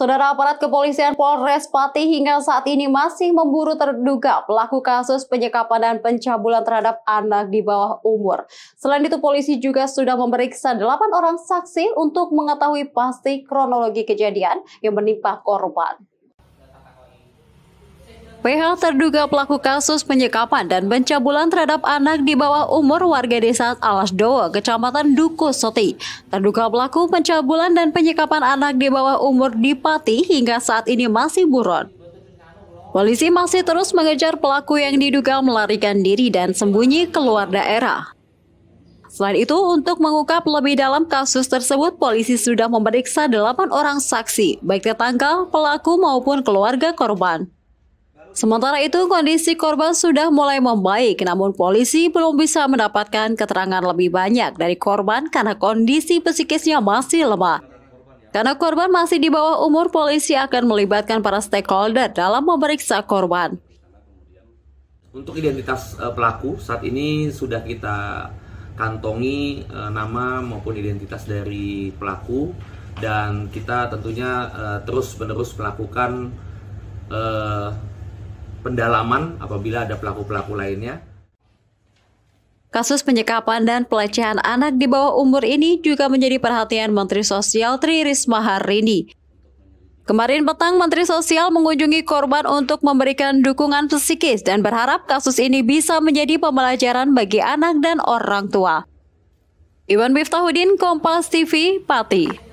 Saudara aparat kepolisian Polres Pati hingga saat ini masih memburu terduga pelaku kasus penyekapan dan pencabulan terhadap anak di bawah umur. Selain itu polisi juga sudah memeriksa 8 orang saksi untuk mengetahui pasti kronologi kejadian yang menimpa korban. PH terduga pelaku kasus penyekapan dan pencabulan terhadap anak di bawah umur warga desa Alasdowo, Kecamatan Duku Soti. Terduga pelaku pencabulan dan penyekapan anak di bawah umur di Pati hingga saat ini masih buron. Polisi masih terus mengejar pelaku yang diduga melarikan diri dan sembunyi keluar daerah. Selain itu, untuk mengungkap lebih dalam kasus tersebut, polisi sudah memeriksa delapan orang saksi, baik tetangga, pelaku maupun keluarga korban. Sementara itu, kondisi korban sudah mulai membaik, namun polisi belum bisa mendapatkan keterangan lebih banyak dari korban karena kondisi psikisnya masih lemah. Karena korban masih di bawah umur, polisi akan melibatkan para stakeholder dalam memeriksa korban. Untuk identitas uh, pelaku, saat ini sudah kita kantongi uh, nama maupun identitas dari pelaku dan kita tentunya uh, terus-menerus melakukan pendalaman apabila ada pelaku-pelaku lainnya. Kasus penyekapan dan pelecehan anak di bawah umur ini juga menjadi perhatian Menteri Sosial Tri Risma hari ini. Kemarin petang Menteri Sosial mengunjungi korban untuk memberikan dukungan psikis dan berharap kasus ini bisa menjadi pembelajaran bagi anak dan orang tua. Iwan Miftahudin, Kompas TV, Pati.